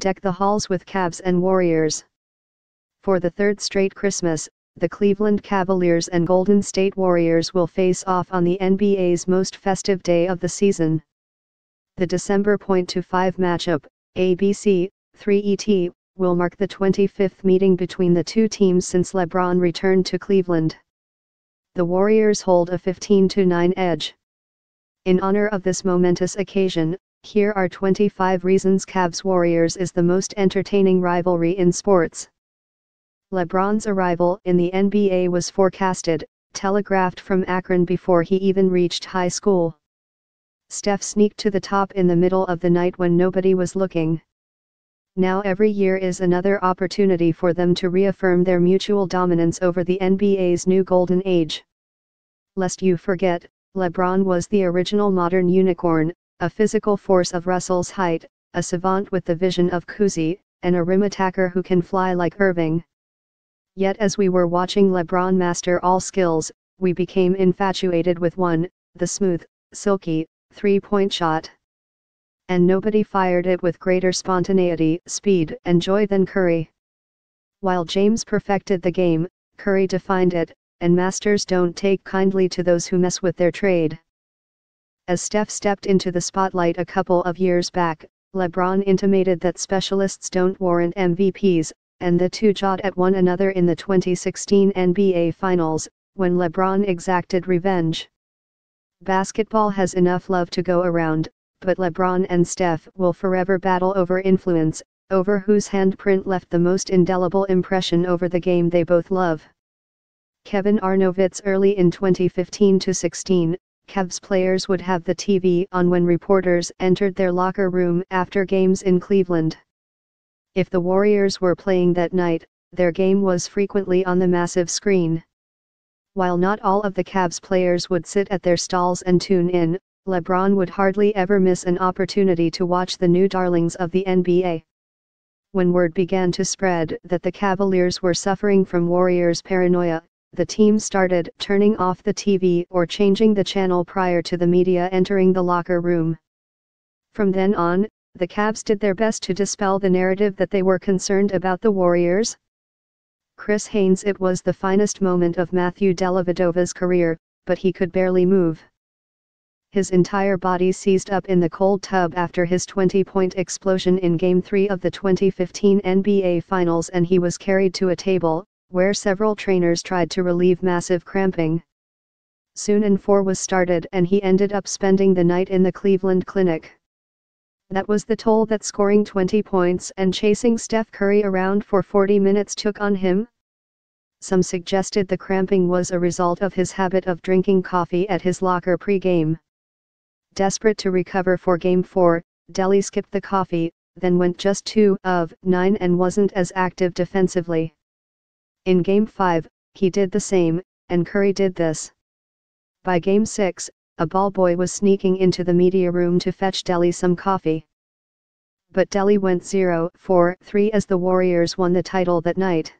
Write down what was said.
deck the halls with Cavs and Warriors. For the third straight Christmas, the Cleveland Cavaliers and Golden State Warriors will face off on the NBA's most festive day of the season. The December point to 5 matchup, ABC, 3ET, will mark the 25th meeting between the two teams since LeBron returned to Cleveland. The Warriors hold a 15-9 edge. In honor of this momentous occasion, here are 25 reasons Cavs Warriors is the most entertaining rivalry in sports. LeBron's arrival in the NBA was forecasted, telegraphed from Akron before he even reached high school. Steph sneaked to the top in the middle of the night when nobody was looking. Now every year is another opportunity for them to reaffirm their mutual dominance over the NBA's new golden age. Lest you forget, LeBron was the original modern unicorn, a physical force of Russell's height, a savant with the vision of Cousy, and a rim attacker who can fly like Erving. Yet as we were watching LeBron master all skills, we became infatuated with one, the smooth, silky, three-point shot. And nobody fired it with greater spontaneity, speed, and joy than Curry. While James perfected the game, Curry defined it, and masters don't take kindly to those who mess with their trade. As Steph stepped into the spotlight a couple of years back, LeBron intimated that specialists don't warrant MVPs, and the two jawed at one another in the 2016 NBA Finals, when LeBron exacted revenge. Basketball has enough love to go around, but LeBron and Steph will forever battle over influence, over whose handprint left the most indelible impression over the game they both love. Kevin Arnovitz early in 2015-16, Cavs players would have the TV on when reporters entered their locker room after games in Cleveland. If the Warriors were playing that night, their game was frequently on the massive screen. While not all of the Cavs players would sit at their stalls and tune in, LeBron would hardly ever miss an opportunity to watch the new darlings of the NBA. When word began to spread that the Cavaliers were suffering from Warriors paranoia, the team started turning off the TV or changing the channel prior to the media entering the locker room. From then on, the Cavs did their best to dispel the narrative that they were concerned about the Warriors. Chris Haynes It was the finest moment of Matthew Dellavedova's career, but he could barely move. His entire body seized up in the cold tub after his 20-point explosion in Game 3 of the 2015 NBA Finals and he was carried to a table, where several trainers tried to relieve massive cramping. Soon an IV was started and he ended up spending the night in the Cleveland Clinic. That was the toll that scoring 20 points and chasing Steph Curry around for 40 minutes took on him. Some suggested the cramping was a result of his habit of drinking coffee at his locker pre-game. Desperate to recover for Game 4, Delly skipped the coffee, then went just 2 of 9 and wasn't as active defensively. In Game 5, he did the same, and Curry did this. By Game 6, a ball boy was sneaking into the media room to fetch Delly some coffee. But Delly went 0-4-3 as the Warriors won the title that night.